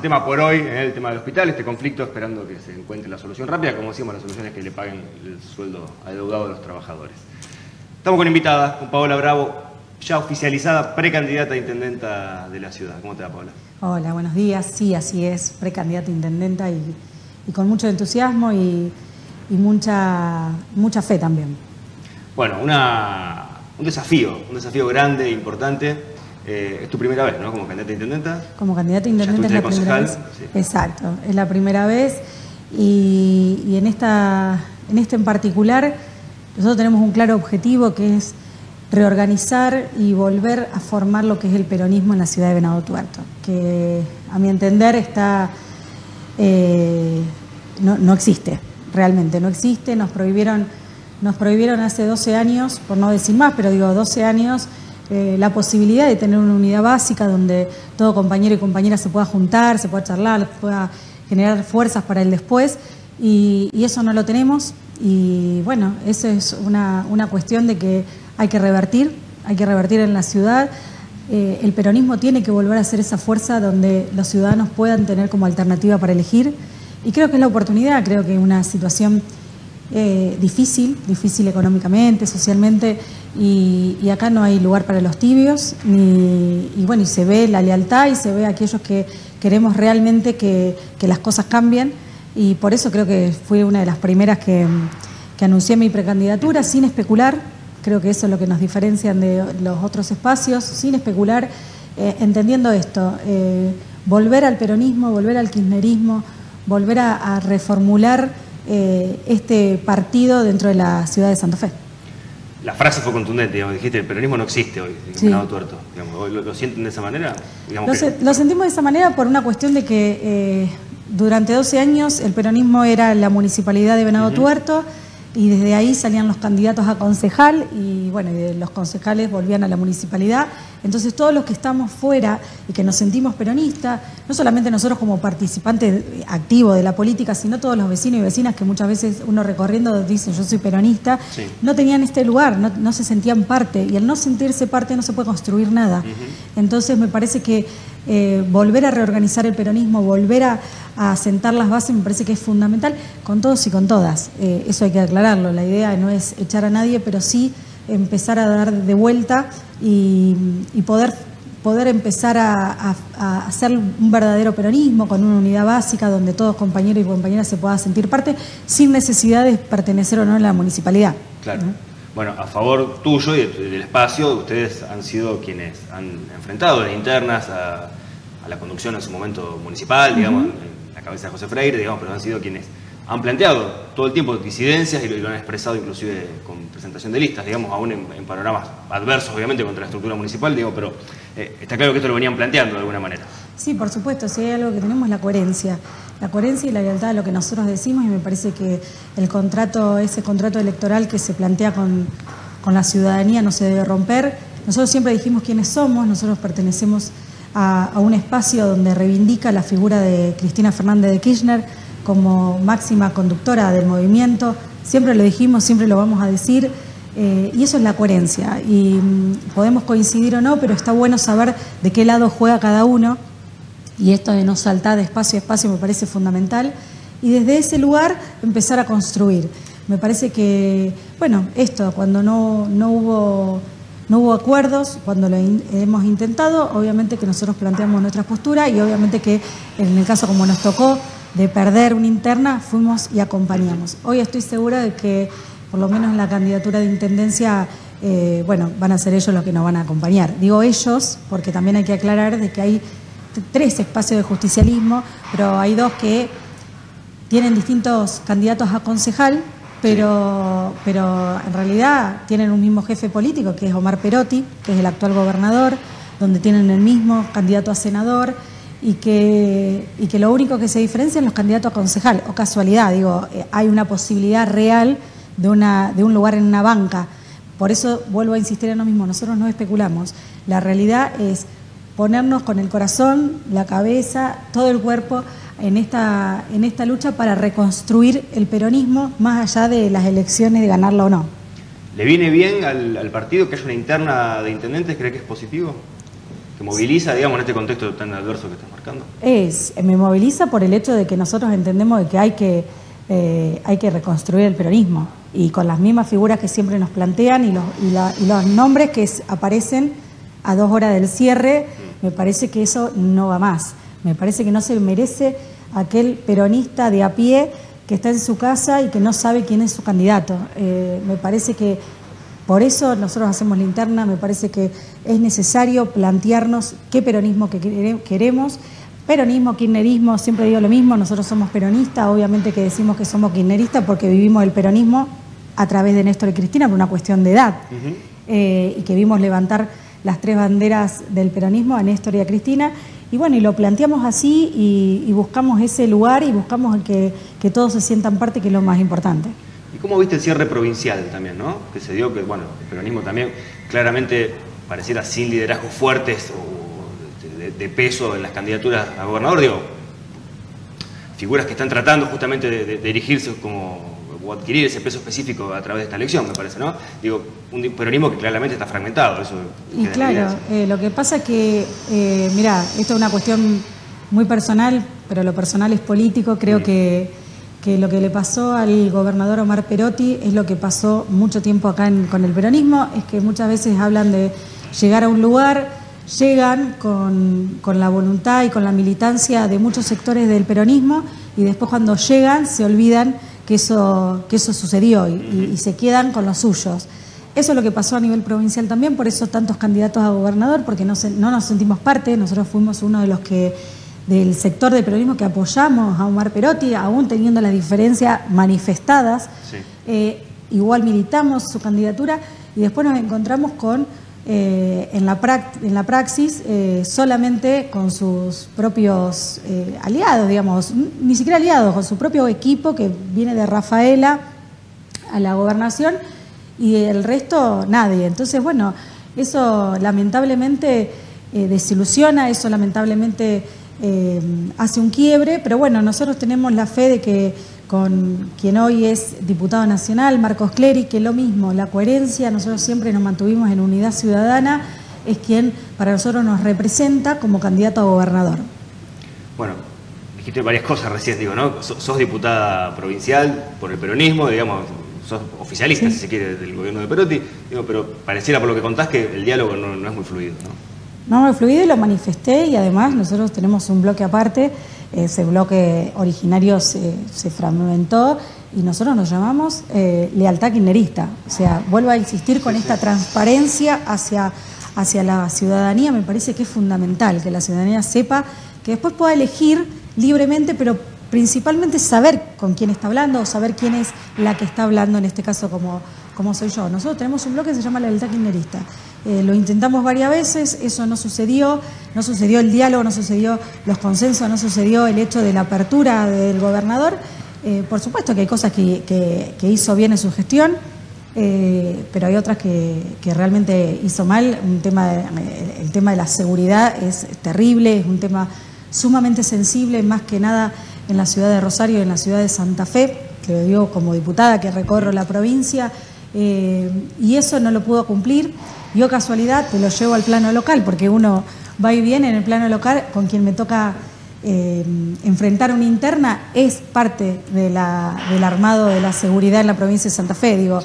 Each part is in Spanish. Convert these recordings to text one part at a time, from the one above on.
El tema por hoy, eh, el tema del hospital, este conflicto, esperando que se encuentre la solución rápida, como decimos, la solución es que le paguen el sueldo adeudado de los trabajadores. Estamos con invitada, con Paola Bravo, ya oficializada precandidata a intendenta de la ciudad. ¿Cómo te va, Paola? Hola, buenos días. Sí, así es, precandidata a intendenta y, con mucho entusiasmo y, mucha, mucha fe también. Bueno, un desafío, un desafío grande e importante. Eh, es tu primera vez, ¿no? Como candidata a intendenta. Como candidata a intendenta es la primera vez. Exacto, es la primera vez. Y, en, esta, en este en particular, nosotros tenemos un claro objetivo que es reorganizar y volver a formar lo que es el peronismo en la ciudad de Venado Tuerto, que a mi entender está eh, no, existe, realmente no existe, nos prohibieron, nos prohibieron hace 12 años, por no decir más, pero digo 12 años, eh, la posibilidad de tener una unidad básica donde todo compañero y compañera se pueda juntar, se pueda charlar, pueda generar fuerzas para el después, y, eso no lo tenemos, y bueno, eso es una, una cuestión de que hay que revertir, hay que revertir en la ciudad. Eh, el peronismo tiene que volver a ser esa fuerza donde los ciudadanos puedan tener como alternativa para elegir. Y creo que es la oportunidad, creo que una situación eh, difícil, difícil económicamente, socialmente, y, acá no hay lugar para los tibios, y bueno, y se ve la lealtad y se ve aquellos que queremos realmente que, las cosas cambien, y por eso creo que fui una de las primeras que, anuncié mi precandidatura, sin especular, Creo que eso es lo que nos diferencian de los otros espacios, sin especular, eh, entendiendo esto, eh, volver al peronismo, volver al kirchnerismo, volver a, reformular eh, este partido dentro de la ciudad de Santa Fe. La frase fue contundente, digamos, dijiste, el peronismo no existe hoy, sí. Tuerto. ¿lo, sienten de esa manera? lo, sentimos de esa manera por una cuestión de que durante 12 años el peronismo era la municipalidad de Venado Tuerto, y desde ahí salían los candidatos a concejal y bueno, los concejales volvían a la municipalidad. Entonces todos los que estamos fuera y que nos sentimos peronistas, no solamente nosotros como participantes activos de la política, sino todos los vecinos y vecinas que muchas veces uno recorriendo dice yo soy peronista, no tenían este lugar, no, se sentían parte y al no sentirse parte no se puede construir nada. Entonces me parece que eh, volver a reorganizar el peronismo, volver a, sentar las bases, me parece que es fundamental con todos y con todas. Eh, eso hay que aclararlo. La idea no es echar a nadie, pero sí empezar a dar de vuelta y, poder, poder empezar a, hacer un verdadero peronismo con una unidad básica donde todos compañeros y compañeras se puedan sentir parte sin necesidad de pertenecer o no a la municipalidad. Claro. Bueno, a favor tuyo y del espacio, ustedes han sido quienes han enfrentado las internas a, la conducción en su momento municipal, digamos, en la cabeza de José Freire, digamos, pero han sido quienes han planteado todo el tiempo disidencias y lo, han expresado inclusive con presentación de listas, digamos, aún en, panoramas adversos, obviamente, contra la estructura municipal, digo, pero eh, está claro que esto lo venían planteando de alguna manera. Sí, por supuesto, si hay algo que tenemos es la coherencia la coherencia y la lealtad a lo que nosotros decimos y me parece que el contrato, ese contrato electoral que se plantea con, la ciudadanía no se debe romper. Nosotros siempre dijimos quiénes somos, nosotros pertenecemos a, un espacio donde reivindica la figura de Cristina Fernández de Kirchner como máxima conductora del movimiento. Siempre lo dijimos, siempre lo vamos a decir. Eh, y eso es la coherencia. Y mm, podemos coincidir o no, pero está bueno saber de qué lado juega cada uno y esto de no saltar de espacio a espacio me parece fundamental, y desde ese lugar empezar a construir. Me parece que, bueno, esto, cuando no, no, hubo, no hubo acuerdos, cuando lo hemos intentado, obviamente que nosotros planteamos nuestra postura y obviamente que en el caso como nos tocó de perder una interna, fuimos y acompañamos. Hoy estoy segura de que, por lo menos en la candidatura de intendencia, eh, bueno, van a ser ellos los que nos van a acompañar. Digo ellos porque también hay que aclarar de que hay tres espacios de justicialismo, pero hay dos que tienen distintos candidatos a concejal, pero, pero en realidad tienen un mismo jefe político, que es Omar Perotti, que es el actual gobernador, donde tienen el mismo candidato a senador y que, y que lo único que se diferencia es los candidatos a concejal, o casualidad, digo, eh, hay una posibilidad real de, una, de un lugar en una banca. Por eso vuelvo a insistir en lo mismo, nosotros no especulamos. La realidad es ponernos con el corazón, la cabeza, todo el cuerpo en esta, en esta lucha para reconstruir el peronismo más allá de las elecciones de ganarlo o no. ¿Le viene bien al, partido que haya una interna de intendentes? ¿Cree que es positivo? ¿Te moviliza, digamos, en este contexto tan adverso que estás marcando? Es, me moviliza por el hecho de que nosotros entendemos que hay que, eh, hay que reconstruir el peronismo y con las mismas figuras que siempre nos plantean y los, y los nombres que aparecen a dos horas del cierre, mm. me parece que eso no va más. Me parece que no se merece aquel peronista de a pie que está en su casa y que no sabe quién es su candidato. Eh, me parece que por eso nosotros hacemos la interna, me parece que es necesario plantearnos qué peronismo que queremos. Peronismo, kirchnerismo, siempre digo lo mismo, nosotros somos peronistas, obviamente que decimos que somos kirchneristas porque vivimos el peronismo a través de Néstor y Cristina por una cuestión de edad eh, y que vimos levantar las tres banderas del peronismo a Néstor y a Cristina y bueno, y lo planteamos así y, buscamos ese lugar y buscamos que, que, todos se sientan parte, que es lo más importante. ¿Y cómo viste el cierre provincial también, no? Que se dio que, bueno, el peronismo también claramente pareciera sin liderazgos fuertes o de, peso en las candidaturas a gobernador, digo, figuras que están tratando justamente de, de, de erigirse como o adquirir ese peso específico a través de esta elección, me parece, ¿no? Digo, un peronismo que claramente está fragmentado. Eso y claro, eh, lo que pasa es que, eh, mira, esto es una cuestión muy personal, pero lo personal es político. Creo mm. que, que, lo que le pasó al gobernador Omar Perotti es lo que pasó mucho tiempo acá con el peronismo, es que muchas veces hablan de llegar a un lugar llegan con, con, la voluntad y con la militancia de muchos sectores del peronismo y después cuando llegan se olvidan que eso, que eso sucedió y, se quedan con los suyos. Eso es lo que pasó a nivel provincial también, por eso tantos candidatos a gobernador, porque no, no nos sentimos parte, nosotros fuimos uno de los que del sector del peronismo que apoyamos a Omar Perotti, aún teniendo las diferencias manifestadas, eh, igual militamos su candidatura y después nos encontramos con eh, en, la en la praxis eh, solamente con sus propios aliados, digamos, ni siquiera aliados, con su propio equipo que viene de Rafaela a la gobernación y el resto nadie. Entonces, bueno, eso lamentablemente desilusiona, eso lamentablemente hace un quiebre, pero bueno, nosotros tenemos la fe de que con quien hoy es diputado nacional, Marcos Clery, que lo mismo, la coherencia, nosotros siempre nos mantuvimos en unidad ciudadana, es quien para nosotros nos representa como candidato a gobernador. Bueno, dijiste varias cosas recién, digo, ¿no? Sos diputada provincial por el peronismo, digamos, sos oficialista, si se quiere, del gobierno de Perotti, digo, pero pareciera por lo que contás que el diálogo no, no es muy fluido, ¿no? No, muy fluido y lo manifesté y además nosotros tenemos un bloque aparte ese bloque originario se, fragmentó y nosotros nos llamamos eh, lealtad kirchnerista. O sea, vuelvo a insistir con esta transparencia hacia, hacia la ciudadanía, me parece que es fundamental que la ciudadanía sepa que después pueda elegir libremente, pero principalmente saber con quién está hablando o saber quién es la que está hablando, en este caso como, como soy yo. Nosotros tenemos un bloque que se llama Lealtad Kirchnerista. Eh, lo intentamos varias veces, eso no sucedió, no sucedió el diálogo, no sucedió los consensos, no sucedió el hecho de la apertura del gobernador. Eh, por supuesto que hay cosas que, hizo bien en su gestión, eh, pero hay otras que, realmente hizo mal. Un tema el tema de la seguridad es terrible, es un tema sumamente sensible, más que nada en la ciudad de Rosario y en la ciudad de Santa Fe, que lo digo como diputada que recorro la provincia, y eso no lo pudo cumplir. Yo casualidad te lo llevo al plano local, porque uno va y viene en el plano local con quien me toca eh, enfrentar una interna, es parte del armado de la seguridad en la provincia de Santa Fe. Digo,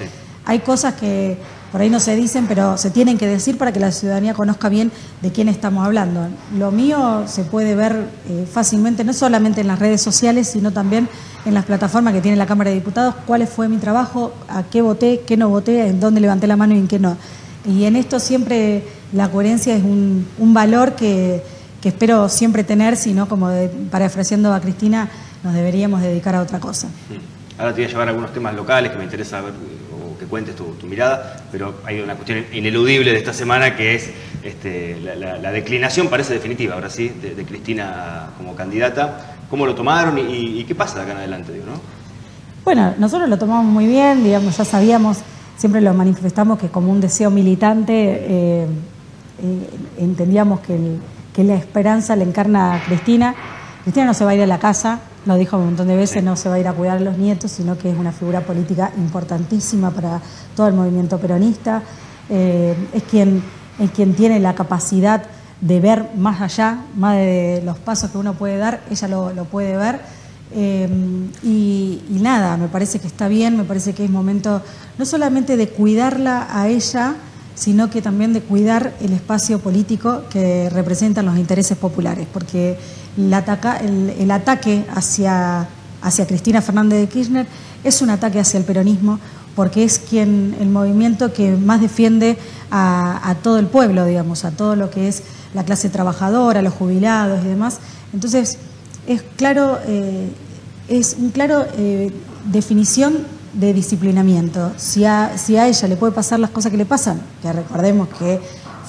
hay cosas que por ahí no se dicen, pero se tienen que decir para que la ciudadanía conozca bien de quién estamos hablando. Lo mío se puede ver eh, fácilmente, no solamente en las redes sociales, sino también en las plataformas que tiene la Cámara de Diputados, cuál fue mi trabajo, a qué voté, qué no voté, en dónde levanté la mano y en qué no. Y en esto siempre la coherencia es un, valor que, espero siempre tener, sino como parafraseando a Cristina, nos deberíamos dedicar a otra cosa. Ahora te voy a llevar algunos temas locales que me interesa ver o que cuentes tu, mirada, pero hay una cuestión ineludible de esta semana que es este, la, declinación, parece definitiva, ahora sí, de, Cristina como candidata. ¿Cómo lo tomaron y, qué pasa de acá en adelante? Digo, ¿no? Bueno, nosotros lo tomamos muy bien, digamos, ya sabíamos siempre lo manifestamos que como un deseo militante eh, eh, entendíamos que, la esperanza le encarna a Cristina. Cristina no se va a ir a la casa, lo dijo un montón de veces, no se va a ir a cuidar a los nietos, sino que es una figura política importantísima para todo el movimiento peronista. Eh, es, quien, es quien tiene la capacidad de ver más allá, más de los pasos que uno puede dar, ella lo, puede ver. Eh, y, nada, me parece que está bien, me parece que es momento no solamente de cuidarla a ella, sino que también de cuidar el espacio político que representan los intereses populares, porque el, ataque hacia, hacia Cristina Fernández de Kirchner es un ataque hacia el peronismo, porque es quien el movimiento que más defiende a, todo el pueblo, digamos, a todo lo que es la clase trabajadora, los jubilados y demás. Entonces, es claro, eh, es un claro eh, definición de disciplinamiento. Si a, si a ella le puede pasar las cosas que le pasan, que recordemos que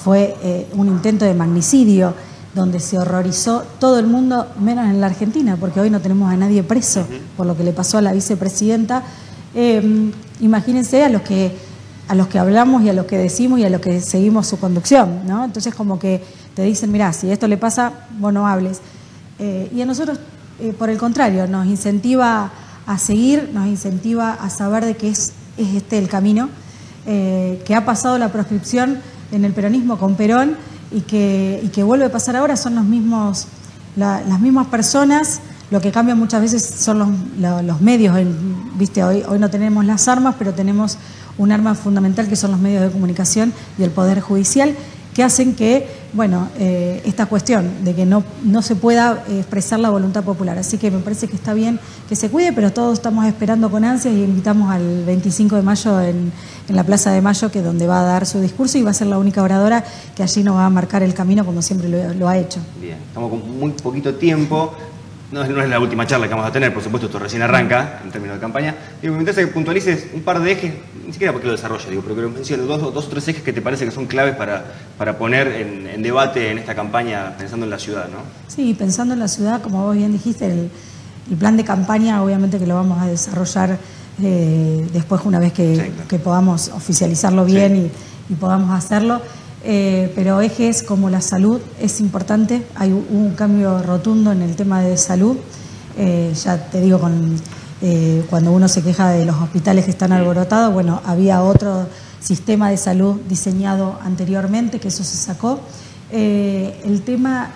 fue eh, un intento de magnicidio, donde se horrorizó todo el mundo, menos en la Argentina, porque hoy no tenemos a nadie preso por lo que le pasó a la vicepresidenta. Eh, imagínense a los que a los que hablamos y a los que decimos y a los que seguimos su conducción, ¿no? Entonces como que te dicen, mira, si esto le pasa, vos no hables. Eh, y a nosotros, por el contrario, nos incentiva a seguir, nos incentiva a saber de que es, este el camino, eh, que ha pasado la proscripción en el peronismo con Perón y que, que vuelve a pasar ahora, son los mismos, las mismas personas, lo que cambia muchas veces son los, los medios, viste, hoy, hoy no tenemos las armas, pero tenemos un arma fundamental que son los medios de comunicación y el Poder Judicial, que hacen que, bueno, eh, esta cuestión de que no, no se pueda expresar la voluntad popular. Así que me parece que está bien que se cuide, pero todos estamos esperando con ansias y invitamos al 25 de mayo en, la Plaza de Mayo, que donde va a dar su discurso y va a ser la única oradora que allí nos va a marcar el camino como siempre lo ha hecho. Bien, estamos con muy poquito tiempo. No es, la última charla que vamos a tener, por supuesto, esto recién arranca en términos de campaña. Digo, me interesa que puntualices un par de ejes, ni siquiera porque lo desarrolle, digo, pero que lo menciones, dos, dos o tres ejes que te parece que son claves para, para poner en, debate en esta campaña pensando en la ciudad, ¿no? Sí, pensando en la ciudad, como vos bien dijiste, el, plan de campaña obviamente que lo vamos a desarrollar eh, después una vez que, podamos oficializarlo bien y podamos hacerlo. Eh, pero ejes como la salud es importante, hay un cambio rotundo en el tema de salud, eh, ya te digo, con, eh, cuando uno se queja de los hospitales que están alborotados, bueno, había otro sistema de salud diseñado anteriormente, que eso se sacó. el tema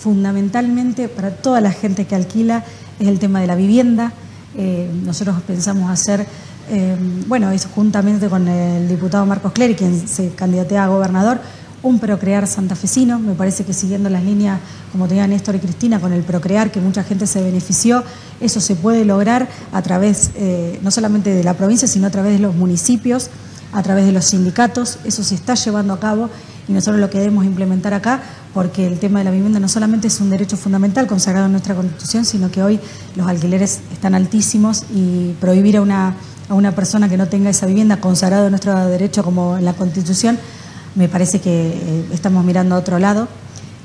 fundamentalmente para toda la gente que alquila es el tema de la vivienda. nosotros pensamos hacer eh, bueno, es juntamente con el diputado Marcos Clery, quien se candidatea a gobernador, un procrear santafesino. Me parece que siguiendo las líneas, como tenían Néstor y Cristina, con el procrear, que mucha gente se benefició, eso se puede lograr a través eh, no solamente de la provincia, sino a través de los municipios, a través de los sindicatos. Eso se está llevando a cabo y nosotros lo queremos implementar acá porque el tema de la vivienda no solamente es un derecho fundamental consagrado en nuestra Constitución, sino que hoy los alquileres están altísimos y prohibir a una a una persona que no tenga esa vivienda consagrado en nuestro derecho como en la Constitución, me parece que eh, estamos mirando a otro lado.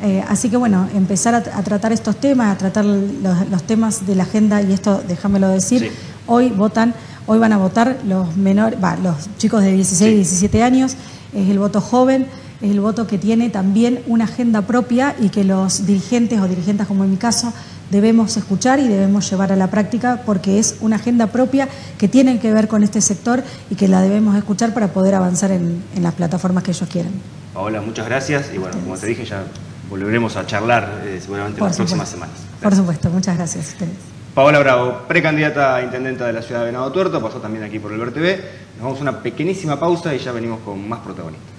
Eh, así que bueno, empezar a, tratar estos temas, a tratar los, temas de la agenda, y esto déjamelo decir, hoy votan, hoy van a votar los menores, los chicos de 16 y 17 años, es el voto joven, es el voto que tiene también una agenda propia y que los dirigentes o dirigentes, como en mi caso, debemos escuchar y debemos llevar a la práctica porque es una agenda propia que tiene que ver con este sector y que la debemos escuchar para poder avanzar en, las plataformas que ellos quieran. Paola, muchas gracias y bueno, como te dije, ya volveremos a charlar eh, seguramente en las próximas semanas. Por supuesto, muchas gracias a ustedes. Paola Bravo, precandidata a intendenta de la ciudad de Venado Tuerto, pasó también aquí por el BRTV. Nos vamos a una pequeñísima pausa y ya venimos con más protagonistas.